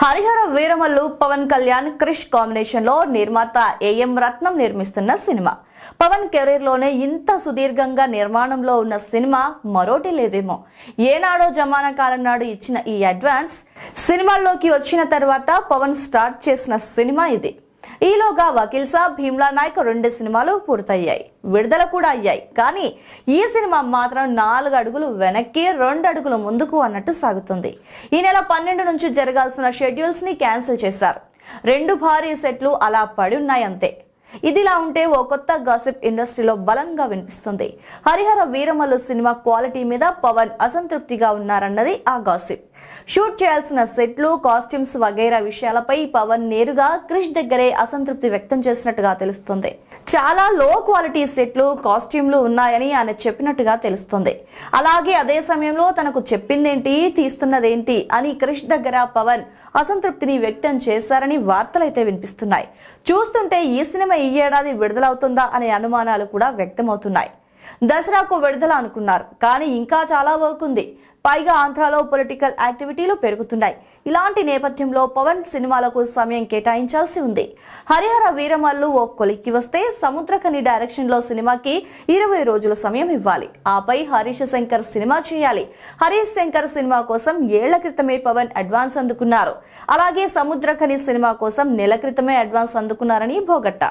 హరిహర వీరమల్లు పవన్ కళ్యాణ్ క్రిష్ కాంబినేషన్లో నిర్మాత ఏఎం రత్నం నిర్మిస్తున్న సినిమా. పవన్ కెరీర్లోనే ఇంత సుదీర్ఘంగా నిర్మాణంలో ఉన్న సినిమా మరోటి లేదేమో. ఏనాడో జమానా కాలం నాడు ఇచ్చిన ఈ అడ్వాన్స్ సినిమాల్లోకి వచ్చిన తర్వాత పవన్ స్టార్ట్ చేసిన సినిమా ఇది. ఈలోగా వకీల్ సాబ్ భీమ్లా నాయక్ రెండు సినిమాలు పూర్తయ్యాయి. విడుదల కూడా అయ్యాయి. కానీ ఈ సినిమా మాత్రం నాలుగు అడుగులు వెనక్కి రెండు అడుగులు ముందుకు అన్నట్టు సాగుతుంది. ఈ నెల పన్నెండు నుంచి జరగాల్సిన షెడ్యూల్స్ని క్యాన్సిల్ చేశారు. రెండు భారీ సెట్లు అలా పడి ఉన్నాయి అంతే. ఇదిలా ఉంటే ఓ కొత్త గాసిప్ ఇండస్ట్రీలో బలంగా వినిపిస్తుంది. హరిహర వీరమల్లు సినిమా క్వాలిటీ మీద పవన్ అసంతృప్తిగా ఉన్నారన్నది ఆ గాసిప్. షూట్ చేయాల్సిన సెట్లు కాస్ట్యూమ్స్ వగైరా విషయాలపై పవన్ నేరుగా క్రిష్ దగ్గరే అసంతృప్తి వ్యక్తం చేసినట్టుగా తెలుస్తుంది. చాలా లో క్వాలిటీ సెట్లు కాస్ట్యూమ్లు ఉన్నాయని ఆయన చెప్పినట్టుగా తెలుస్తుంది. అలాగే అదే సమయంలో తనకు చెప్పిందేంటి తీస్తున్నదేంటి అని క్రిష్ దగ్గర పవన్ అసంతృప్తిని వ్యక్తం చేశారని వార్తలైతే వినిపిస్తున్నాయి. చూస్తుంటే ఈ సినిమా ఈ ఈ ఏడాది విడుదలవుతుందా అనే అనుమానాలు కూడా వ్యక్తమవుతున్నాయి. దసరాకు విడుదల అనుకున్నారు కానీ ఇంకా చాలా వర్క్ ఉంది. పైగా ఆంధ్రాలో పొలిటికల్ యాక్టివిటీలు పెరుగుతున్నాయి. ఇలాంటి నేపథ్యంలో పవన్ సినిమాలకు సమయం కేటాయించాల్సి ఉంది. హరిహర వీరమల్లు ఓ కొలిక్కి వస్తే సముద్రకని డైరెక్షన్లో సినిమాకి ఇరవై రోజుల సమయం ఇవ్వాలి. ఆపై హరీష్ శంకర్ సినిమా చేయాలి. హరీష్ శంకర్ సినిమా కోసం ఏళ్ళ క్రితమే పవన్ అడ్వాన్స్ అందుకున్నారు. అలాగే సముద్రకని సినిమా కోసం నెల క్రితమే అడ్వాన్స్ అందుకున్నారని భోగట్ట